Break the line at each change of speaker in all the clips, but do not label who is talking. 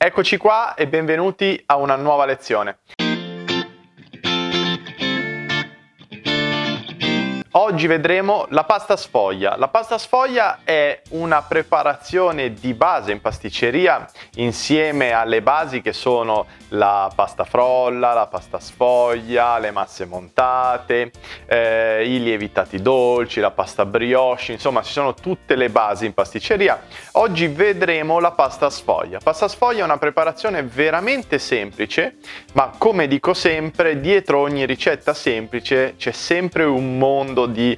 Eccoci qua e benvenuti a una nuova lezione. Oggi vedremo la pasta sfoglia. La pasta sfoglia è una preparazione di base in pasticceria insieme alle basi che sono la pasta frolla, la pasta sfoglia, le masse montate, eh, i lievitati dolci, la pasta brioche, insomma ci sono tutte le basi in pasticceria. Oggi vedremo la pasta sfoglia. Pasta sfoglia è una preparazione veramente semplice, ma come dico sempre, dietro ogni ricetta semplice c'è sempre un mondo di eh,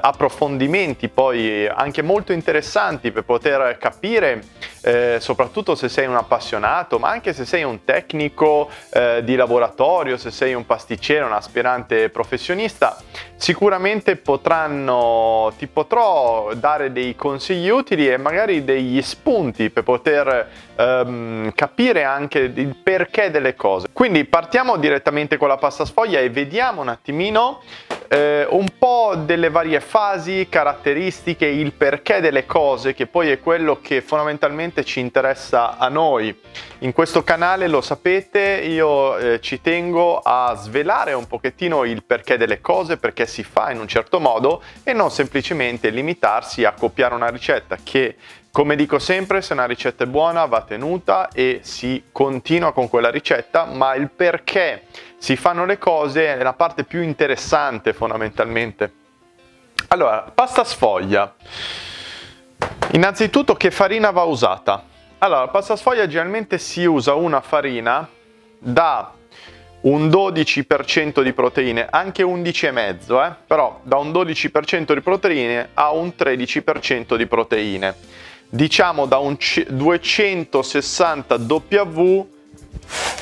approfondimenti poi anche molto interessanti per poter capire, eh, soprattutto se sei un appassionato, ma anche se sei un tecnico eh, di laboratorio, se sei un pasticcere, un aspirante professionista, sicuramente potranno, ti potrò dare dei consigli utili e magari degli spunti per poter ehm, capire anche il perché delle cose. Quindi partiamo direttamente con la pasta sfoglia e vediamo un attimino eh, un po' delle varie fasi, caratteristiche, il perché delle cose, che poi è quello che fondamentalmente ci interessa a noi. In questo canale, lo sapete, io eh, ci tengo a svelare un pochettino il perché delle cose, perché si fa in un certo modo e non semplicemente limitarsi a copiare una ricetta che come dico sempre, se una ricetta è buona va tenuta e si continua con quella ricetta, ma il perché si fanno le cose è la parte più interessante fondamentalmente. Allora, pasta sfoglia. Innanzitutto che farina va usata? Allora, pasta sfoglia generalmente si usa una farina da un 12% di proteine, anche 11,5%, eh? però da un 12% di proteine a un 13% di proteine. Diciamo da un 260 W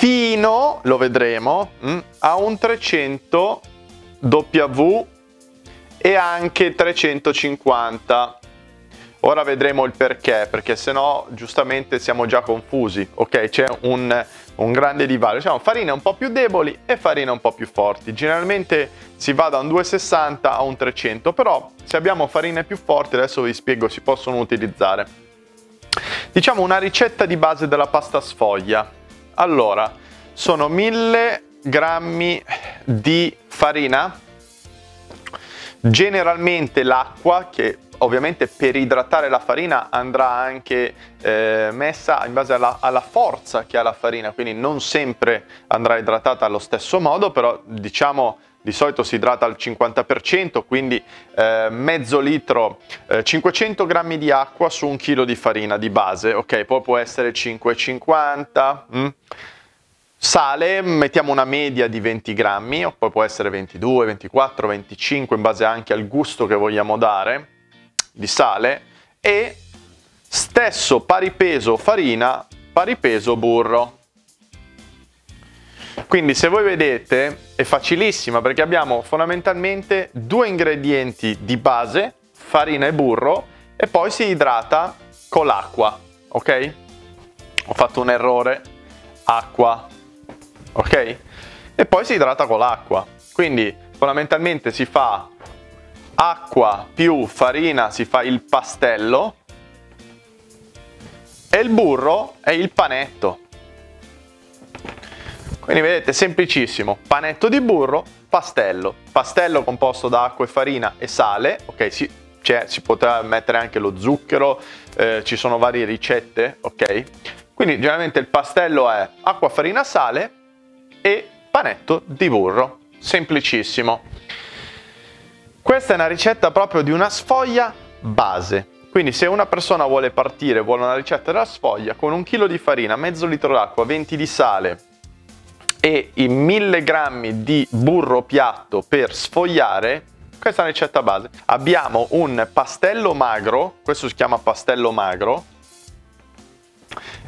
fino, lo vedremo, mm, a un 300 W e anche 350. Ora vedremo il perché, perché se no giustamente siamo già confusi, ok? C'è un, un grande divario. Diciamo farine un po' più deboli e farine un po' più forti. Generalmente si va da un 260 a un 300, però se abbiamo farine più forti, adesso vi spiego, si possono utilizzare. Diciamo una ricetta di base della pasta sfoglia. Allora, sono 1000 grammi di farina, generalmente l'acqua che ovviamente per idratare la farina andrà anche eh, messa in base alla, alla, forza che ha la farina, quindi non sempre andrà idratata allo stesso modo, però diciamo di solito si idrata al 50%, quindi eh, mezzo litro, eh, 500 grammi di acqua su un chilo di farina di base, ok? Poi può essere 5,50. Mm? Sale, mettiamo una media di 20 grammi, poi può essere 22, 24, 25, in base anche al gusto che vogliamo dare di sale, e stesso pari peso farina, pari peso burro. Quindi se voi vedete è facilissima perché abbiamo fondamentalmente due ingredienti di base, farina e burro, e poi si idrata con l'acqua, ok? Ho fatto un errore, acqua, ok? E poi si idrata con l'acqua. Quindi fondamentalmente si fa acqua più farina, si fa il pastello e il burro è il panetto. Quindi vedete, semplicissimo, panetto di burro, pastello. Pastello composto da acqua e farina e sale, ok, si, si potrà mettere anche lo zucchero, eh, ci sono varie ricette, ok? Quindi generalmente il pastello è acqua, farina, sale e panetto di burro, semplicissimo. Questa è una ricetta proprio di una sfoglia base. Quindi se una persona vuole partire, vuole una ricetta della sfoglia, con un chilo di farina, mezzo litro d'acqua, 20 di sale, e i 1000 grammi di burro piatto per sfogliare, questa è la ricetta base. Abbiamo un pastello magro, questo si chiama pastello magro,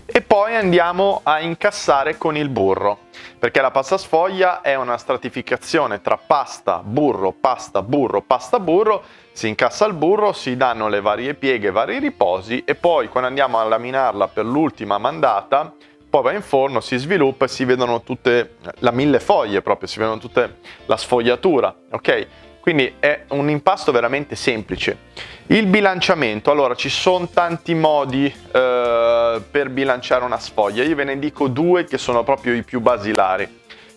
e poi andiamo a incassare con il burro, perché la pasta sfoglia è una stratificazione tra pasta, burro, pasta, burro, pasta, burro, si incassa il burro, si danno le varie pieghe, vari riposi e poi quando andiamo a laminarla per l'ultima mandata poi va in forno, si sviluppa e si vedono tutte, la mille foglie proprio, si vedono tutte la sfogliatura, ok? Quindi è un impasto veramente semplice. Il bilanciamento, allora ci sono tanti modi eh, per bilanciare una sfoglia, io ve ne dico due che sono proprio i più basilari.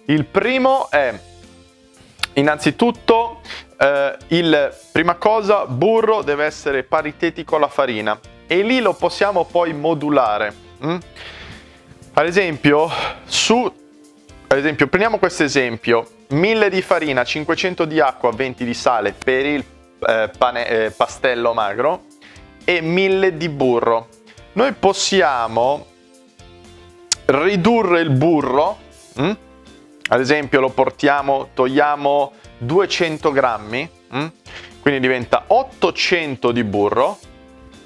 Il primo è innanzitutto eh, il prima cosa burro deve essere paritetico alla farina e lì lo possiamo poi modulare. Mm? Ad esempio, su ad esempio, prendiamo questo esempio, 1000 di farina, 500 di acqua, 20 di sale per il eh, pane, eh, pastello magro e 1000 di burro. Noi possiamo ridurre il burro, hm? ad esempio lo portiamo, togliamo 200 grammi, hm? quindi diventa 800 di burro,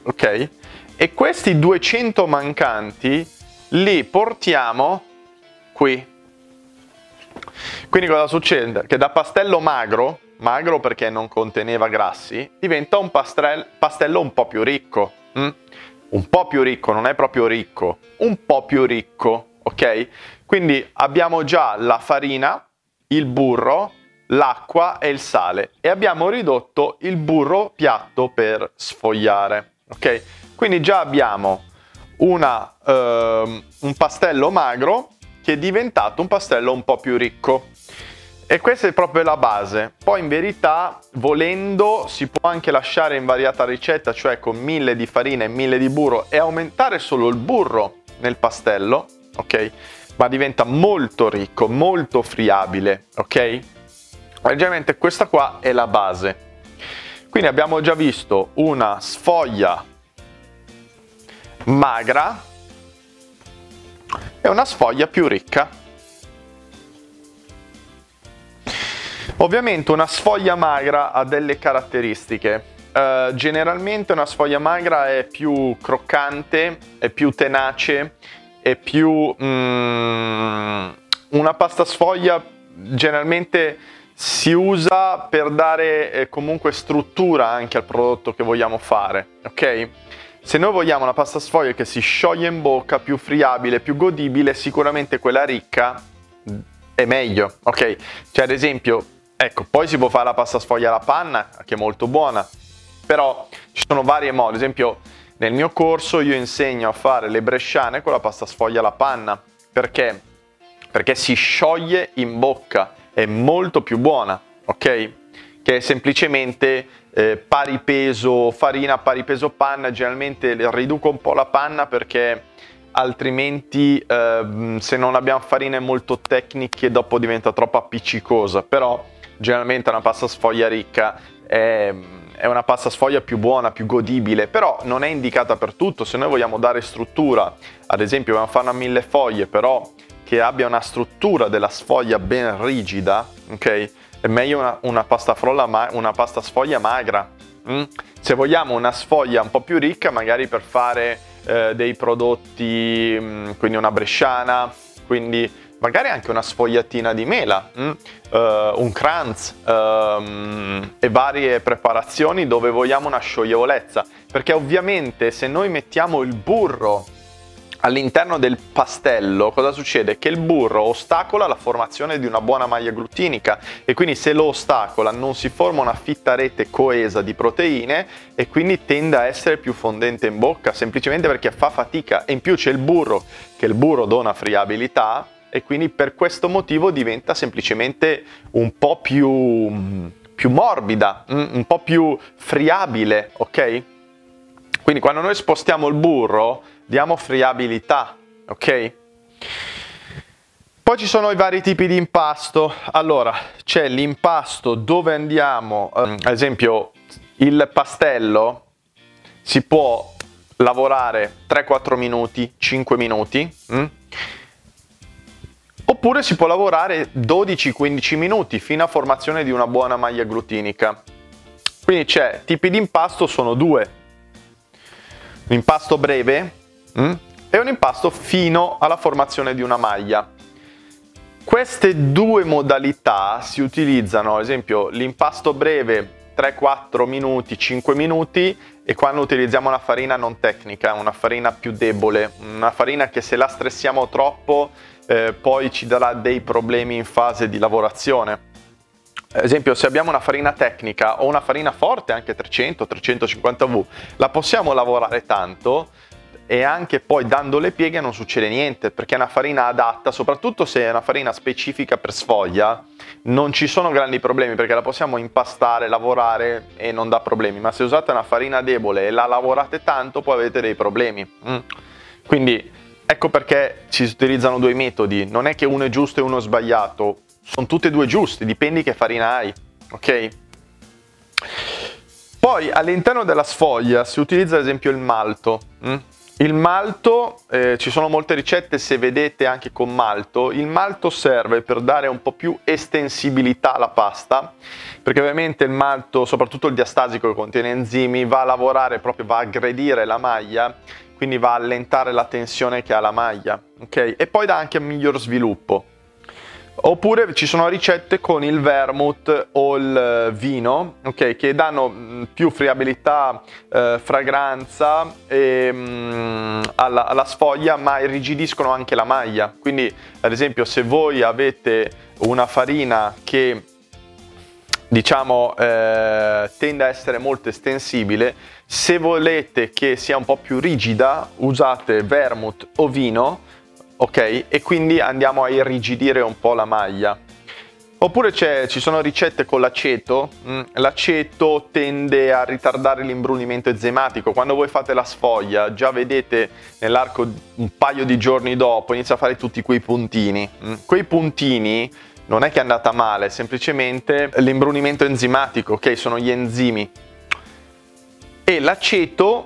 ok? E questi 200 mancanti li portiamo qui. Quindi cosa succede? Che da pastello magro, magro perché non conteneva grassi, diventa un pastello un po' più ricco. Mm? Un po' più ricco, non è proprio ricco, un po' più ricco, ok? Quindi abbiamo già la farina, il burro, l'acqua e il sale e abbiamo ridotto il burro piatto per sfogliare, ok? Quindi già abbiamo una, uh, un pastello magro che è diventato un pastello un po' più ricco. E questa è proprio la base. Poi in verità, volendo, si può anche lasciare invariata ricetta, cioè con 1000 di farina e 1000 di burro e aumentare solo il burro nel pastello, ok? Ma diventa molto ricco, molto friabile, ok? Ovviamente questa qua è la base. Quindi abbiamo già visto una sfoglia magra e una sfoglia più ricca. Ovviamente una sfoglia magra ha delle caratteristiche. Uh, generalmente una sfoglia magra è più croccante, è più tenace, è più... Mm, una pasta sfoglia generalmente si usa per dare eh, comunque struttura anche al prodotto che vogliamo fare, ok? Se noi vogliamo una pasta sfoglia che si scioglie in bocca, più friabile, più godibile, sicuramente quella ricca è meglio, ok? Cioè ad esempio, ecco, poi si può fare la pasta sfoglia alla panna, che è molto buona, però ci sono varie modi, ad esempio nel mio corso io insegno a fare le bresciane con la pasta sfoglia alla panna, perché? Perché si scioglie in bocca, è molto più buona, ok? Che è semplicemente eh, pari peso farina, pari peso panna, generalmente riduco un po' la panna perché altrimenti eh, se non abbiamo farine molto tecniche dopo diventa troppo appiccicosa, però generalmente una pasta sfoglia ricca è, è una pasta sfoglia più buona, più godibile, però non è indicata per tutto, se noi vogliamo dare struttura, ad esempio vogliamo fare una mille foglie, però che abbia una struttura della sfoglia ben rigida, ok? È meglio una, una, pasta, ma, una pasta, sfoglia magra. Mm? Se vogliamo una sfoglia un po' più ricca, magari per fare eh, dei prodotti, mm, quindi una bresciana, quindi magari anche una sfogliatina di mela, mm? uh, un kranz um, e varie preparazioni dove vogliamo una scioglievolezza. Perché ovviamente se noi mettiamo il burro all'interno del pastello cosa succede? Che il burro ostacola la formazione di una buona maglia glutinica e quindi se lo ostacola non si forma una fitta rete coesa di proteine e quindi tende a essere più fondente in bocca semplicemente perché fa fatica e in più c'è il burro che il burro dona friabilità e quindi per questo motivo diventa semplicemente un po' più, più morbida, mm, un po' più friabile, ok? Quindi quando noi spostiamo il burro diamo friabilità, ok? Poi ci sono i vari tipi di impasto. Allora, c'è l'impasto dove andiamo, um, ad esempio il pastello si può lavorare 3-4 minuti, 5 minuti, mm? oppure si può lavorare 12-15 minuti fino a formazione di una buona maglia glutinica. Quindi c'è tipi di impasto, sono due. L'impasto breve, mm? e un impasto fino alla formazione di una maglia. Queste due modalità si utilizzano, ad esempio l'impasto breve 3-4 minuti, 5 minuti e quando utilizziamo una farina non tecnica, una farina più debole, una farina che se la stressiamo troppo eh, poi ci darà dei problemi in fase di lavorazione. ad esempio se abbiamo una farina tecnica o una farina forte, anche 300-350V, la possiamo lavorare tanto e anche poi dando le pieghe non succede niente perché è una farina adatta, soprattutto se è una farina specifica per sfoglia, non ci sono grandi problemi perché la possiamo impastare, lavorare e non dà problemi, ma se usate una farina debole e la lavorate tanto poi avete dei problemi. Mm. Quindi ecco perché si utilizzano due metodi, non è che uno è giusto e uno è sbagliato, sono tutte e due giusti, dipende che farina hai, ok? Poi all'interno della sfoglia si utilizza ad esempio il malto. Mm? Il malto, eh, ci sono molte ricette se vedete anche con malto, il malto serve per dare un po' più estensibilità alla pasta, perché ovviamente il malto, soprattutto il diastasico che contiene enzimi, va a lavorare proprio, va a aggredire la maglia, quindi va a allentare la tensione che ha la maglia, ok? E poi dà anche un miglior sviluppo. Oppure ci sono ricette con il vermouth o il eh, vino, ok, che danno mm, più friabilità, eh, fragranza e, mm, alla, alla, sfoglia, ma irrigidiscono anche la maglia. Quindi, ad esempio, se voi avete una farina che diciamo eh, tende a essere molto estensibile, se volete che sia un po' più rigida, usate vermouth o vino ok? E quindi andiamo a irrigidire un po' la maglia. Oppure ci sono ricette con l'aceto, mm, l'aceto tende a ritardare l'imbrunimento enzimatico, quando voi fate la sfoglia già vedete nell'arco un paio di giorni dopo inizia a fare tutti quei puntini, mm. quei puntini non è che è andata male, semplicemente l'imbrunimento enzimatico, ok? Sono gli enzimi. E l'aceto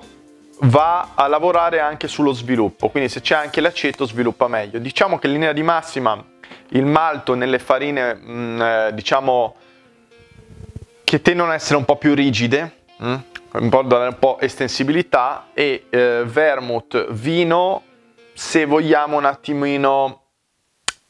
va a lavorare anche sullo sviluppo, quindi se c'è anche l'aceto sviluppa meglio. Diciamo che in linea di massima il malto nelle farine, mh, mm, eh, diciamo, che tendono ad essere un po' più rigide, mh, mm, un po' dare un po' estensibilità e eh, vermouth, vino, se vogliamo un attimino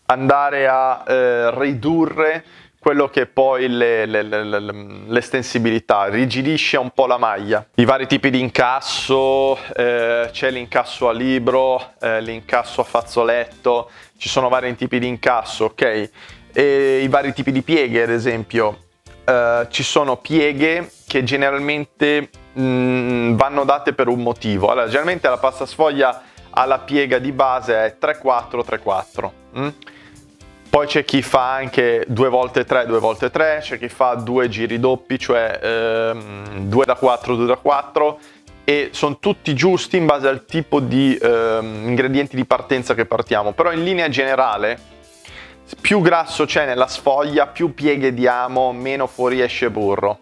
andare a eh, ridurre quello che poi le, le, le, l'estensibilità, rigidisce un po' la maglia. I vari tipi di incasso, eh, c'è l'incasso a libro, eh, l'incasso a fazzoletto, ci sono vari tipi di incasso, ok? E i vari tipi di pieghe, ad esempio, eh, ci sono pieghe che generalmente mh, mm, vanno date per un motivo. Allora, generalmente la pasta sfoglia ha la piega di base è 3-4-3-4. Poi c'è chi fa anche 2 volte 3, 2 volte 3, c'è chi fa due giri doppi, cioè 2 ehm, da 4, 2 da 4 e sono tutti giusti in base al tipo di ehm, ingredienti di partenza che partiamo. Però in linea generale più grasso c'è nella sfoglia, più pieghe diamo, meno fuoriesce burro.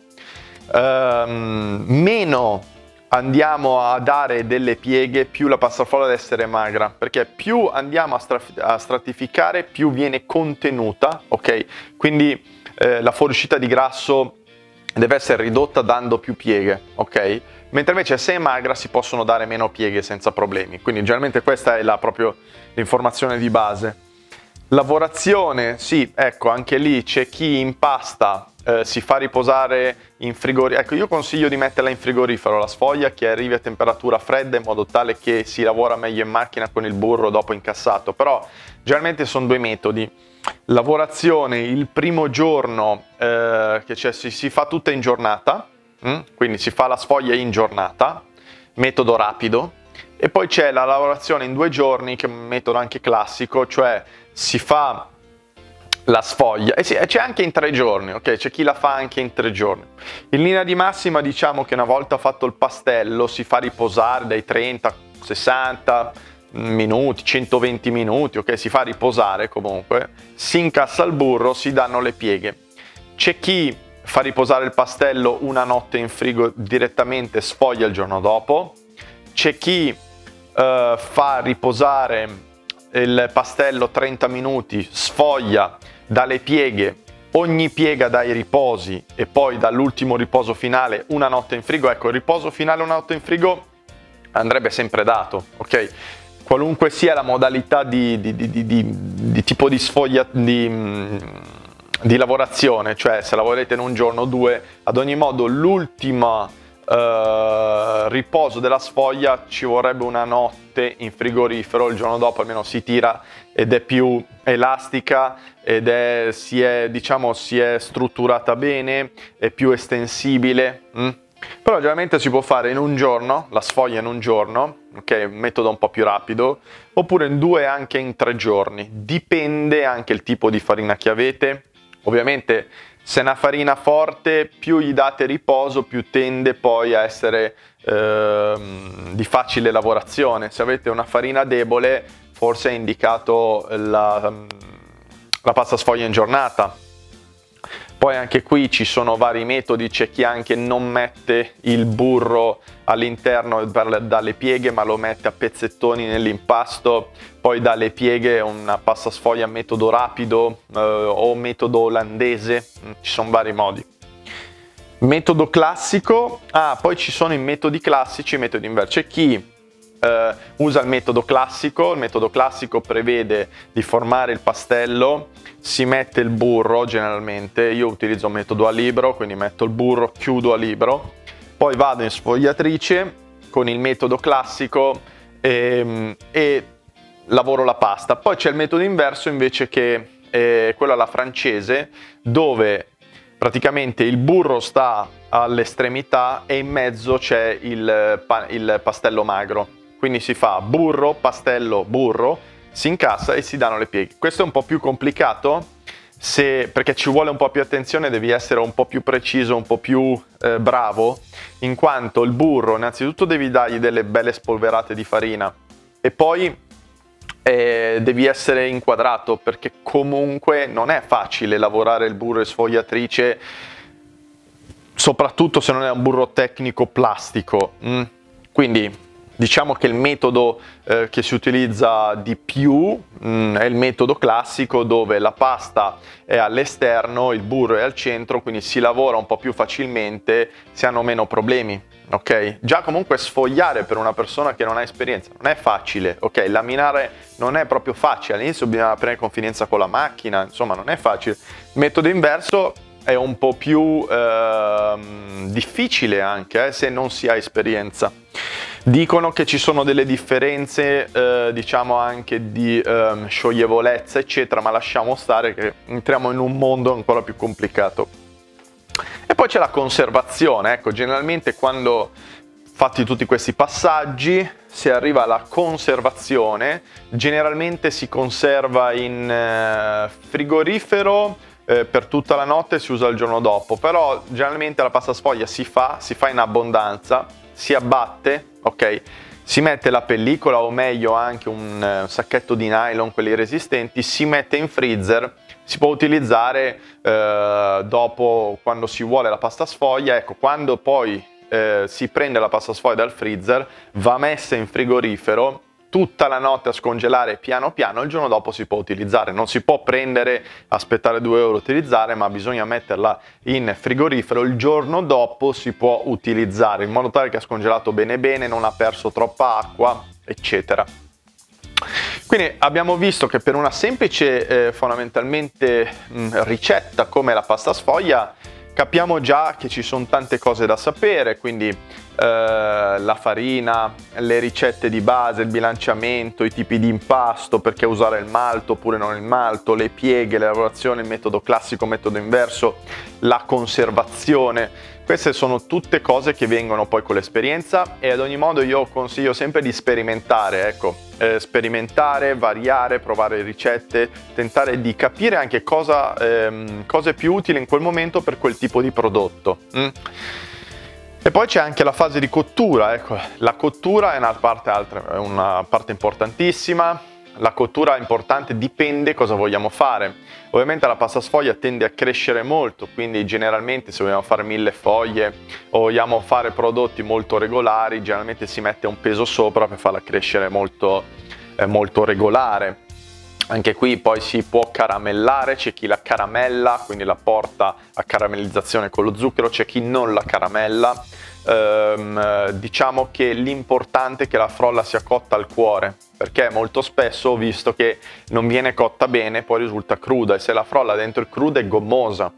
Ehm, meno andiamo a dare delle pieghe, più la pasta frolla deve essere magra, perché più andiamo a, a stratificare, più viene contenuta, ok? Quindi eh, la fuoriuscita di grasso deve essere ridotta dando più pieghe, ok? Mentre invece se è magra si possono dare meno pieghe senza problemi. Quindi generalmente questa è la, proprio l'informazione di base. Lavorazione, sì, ecco, anche lì c'è chi impasta eh, si fa riposare in frigorifero. Ecco, io consiglio di metterla in frigorifero la sfoglia che arrivi a temperatura fredda in modo tale che si lavora meglio in macchina con il burro dopo incassato. Però generalmente sono due metodi. Lavorazione il primo giorno eh, che si, si, fa tutta in giornata, hm? quindi si fa la sfoglia in giornata, metodo rapido, e poi c'è la lavorazione in due giorni, che è un metodo anche classico, cioè si fa la sfoglia. E c'è anche in tre giorni, ok? C'è chi la fa anche in tre giorni. In linea di massima diciamo che una volta fatto il pastello si fa riposare dai 30, 60 minuti, 120 minuti, ok? Si fa riposare comunque, si incassa il burro, si danno le pieghe. C'è chi fa riposare il pastello una notte in frigo direttamente, sfoglia il giorno dopo. C'è chi uh, fa riposare il pastello 30 minuti, sfoglia, dalle pieghe, ogni piega dai riposi e poi dall'ultimo riposo finale una notte in frigo. Ecco, il riposo finale una notte in frigo andrebbe sempre dato, ok? Qualunque sia la modalità di, di, di, di tipo di sfoglia, di, di lavorazione, cioè se la volete in un giorno o due, ad ogni modo l'ultima eh, riposo della sfoglia ci vorrebbe una notte in frigorifero, il giorno dopo almeno si tira ed è più elastica ed è, si, è, diciamo, si è strutturata bene, è più estensibile. Mm? Però generalmente si può fare in un giorno, la sfoglia in un giorno, ok, metodo un po' più rapido, oppure in due anche in tre giorni. Dipende anche il tipo di farina che avete. Ovviamente se è una farina forte, più gli date riposo, più tende poi a essere ehm, di facile lavorazione. Se avete una farina debole, forse è indicato la, la pasta sfoglia in giornata poi anche qui ci sono vari metodi, c'è chi anche non mette il burro all'interno dalle pieghe ma lo mette a pezzettoni nell'impasto, poi dalle pieghe una pasta sfoglia metodo rapido eh, o metodo olandese, mm, ci sono vari modi. Metodo classico, ah poi ci sono i metodi classici e i metodi inversi, c'è chi eh, usa il metodo classico, il metodo classico prevede di formare il pastello, si mette il burro generalmente, io utilizzo il metodo a libro, quindi metto il burro, chiudo a libro, poi vado in sfogliatrice con il metodo classico e, ehm, e lavoro la pasta. Poi c'è il metodo inverso invece che è quello alla francese dove praticamente il burro sta all'estremità e in mezzo c'è il, il pastello magro. Quindi si fa burro, pastello, burro, si incassa e si danno le pieghe. Questo è un po' più complicato se, perché ci vuole un po' più attenzione, devi essere un po' più preciso, un po' più eh, bravo, in quanto il burro innanzitutto devi dargli delle belle spolverate di farina e poi eh, devi essere inquadrato perché comunque non è facile lavorare il burro e sfogliatrice, soprattutto se non è un burro tecnico plastico. Mm? Quindi Diciamo che il metodo eh, che si utilizza di più mh, mm, è il metodo classico dove la pasta è all'esterno, il burro è al centro, quindi si lavora un po' più facilmente, si hanno meno problemi. Ok? Già comunque sfogliare per una persona che non ha esperienza non è facile, ok? Laminare non è proprio facile, all'inizio bisogna prendere confidenza con la macchina, insomma non è facile. Il metodo inverso è un po' più eh, difficile anche eh, se non si ha esperienza. Dicono che ci sono delle differenze, eh, diciamo anche di eh, scioglievolezza, eccetera, ma lasciamo stare che entriamo in un mondo ancora più complicato. E poi c'è la conservazione, ecco, generalmente quando fatti tutti questi passaggi si arriva alla conservazione, generalmente si conserva in eh, frigorifero eh, per tutta la notte e si usa il giorno dopo, però generalmente la pasta sfoglia si fa, si fa in abbondanza, si abbatte, ok? Si mette la pellicola o meglio anche un uh, sacchetto di nylon, quelli resistenti, si mette in freezer, si può utilizzare uh, dopo quando si vuole la pasta sfoglia, ecco, quando poi uh, si prende la pasta sfoglia dal freezer, va messa in frigorifero tutta la notte a scongelare piano piano, il giorno dopo si può utilizzare. Non si può prendere, aspettare due ore utilizzare, ma bisogna metterla in frigorifero, il giorno dopo si può utilizzare, in modo tale che ha scongelato bene bene, non ha perso troppa acqua, eccetera. Quindi abbiamo visto che per una semplice eh, fondamentalmente mh, ricetta come la pasta sfoglia capiamo già che ci sono tante cose da sapere, quindi la farina, le ricette di base, il bilanciamento, i tipi di impasto, perché usare il malto oppure non il malto, le pieghe, le lavorazioni, il metodo classico, il metodo inverso, la conservazione. Queste sono tutte cose che vengono poi con l'esperienza e ad ogni modo io consiglio sempre di sperimentare, ecco, eh, sperimentare, variare, provare ricette, tentare di capire anche cosa, ehm, cosa è più utile in quel momento per quel tipo di prodotto. Mm? E poi c'è anche la fase di cottura, ecco, la cottura è una parte, altra, è una parte importantissima, la cottura è importante, dipende cosa vogliamo fare. Ovviamente la pasta sfoglia tende a crescere molto, quindi generalmente se vogliamo fare mille foglie o vogliamo fare prodotti molto regolari, generalmente si mette un peso sopra per farla crescere molto, eh, molto regolare. Anche qui poi si può caramellare, c'è chi la caramella, quindi la porta a caramellizzazione con lo zucchero, c'è chi non la caramella. Ehm, diciamo che l'importante è che la frolla sia cotta al cuore, perché molto spesso ho visto che non viene cotta bene, poi risulta cruda e se la frolla dentro è cruda è gommosa.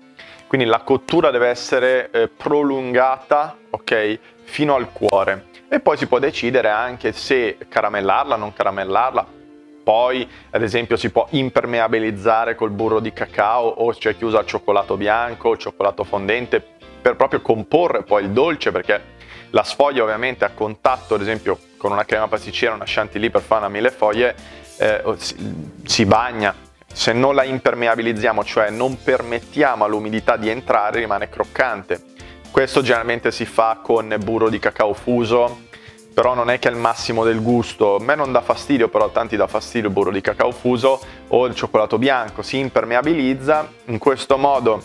quindi la cottura deve essere eh, prolungata, ok, fino al cuore. E poi si può decidere anche se caramellarla non caramellarla. Poi, ad esempio, si può impermeabilizzare col burro di cacao o c'è chi usa il cioccolato bianco, il cioccolato fondente per proprio comporre poi il dolce perché la sfoglia ovviamente a contatto, ad esempio con una crema pasticcera, una chantilly per fare una millefoglie, eh, si, si bagna. Se non la impermeabilizziamo, cioè non permettiamo all'umidità di entrare, rimane croccante. Questo generalmente si fa con burro di cacao fuso, però non è che è il massimo del gusto. A me non dà fastidio, però a tanti dà fastidio il burro di cacao fuso o il cioccolato bianco. Si impermeabilizza, in questo modo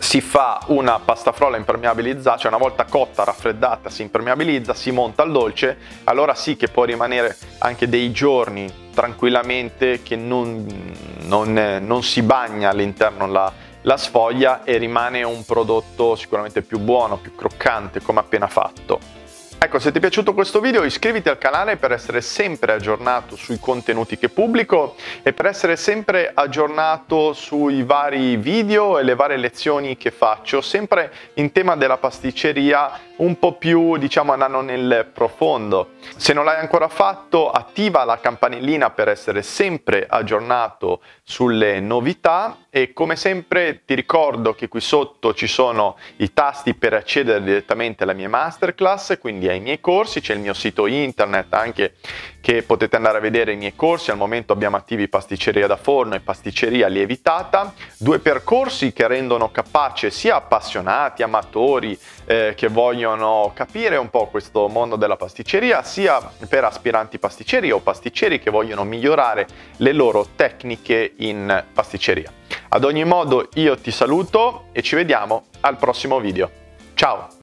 si fa una pasta frolla impermeabilizzata, cioè una volta cotta, raffreddata, si impermeabilizza, si monta al dolce, allora sì che può rimanere anche dei giorni tranquillamente che non, non, non si bagna all'interno la, la sfoglia e rimane un prodotto sicuramente più buono, più croccante come appena fatto. Ecco, se ti è piaciuto questo video iscriviti al canale per essere sempre aggiornato sui contenuti che pubblico e per essere sempre aggiornato sui vari video e le varie lezioni che faccio, sempre in tema della pasticceria un po' più diciamo andando nel profondo. Se non l'hai ancora fatto attiva la campanellina per essere sempre aggiornato sulle novità e come sempre ti ricordo che qui sotto ci sono i tasti per accedere direttamente alle mie masterclass, quindi ai miei corsi, c'è il mio sito internet anche che potete andare a vedere i miei corsi, al momento abbiamo attivi pasticceria da forno e pasticceria lievitata, due percorsi che rendono capace sia appassionati, amatori eh, che vogliono capire un po' questo mondo della pasticceria, sia per aspiranti pasticceri o pasticceri che vogliono migliorare le loro tecniche in pasticceria. Ad ogni modo io ti saluto e ci vediamo al prossimo video. Ciao!